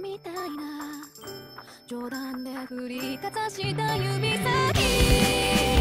みたいな。冗談で振りかざした指先。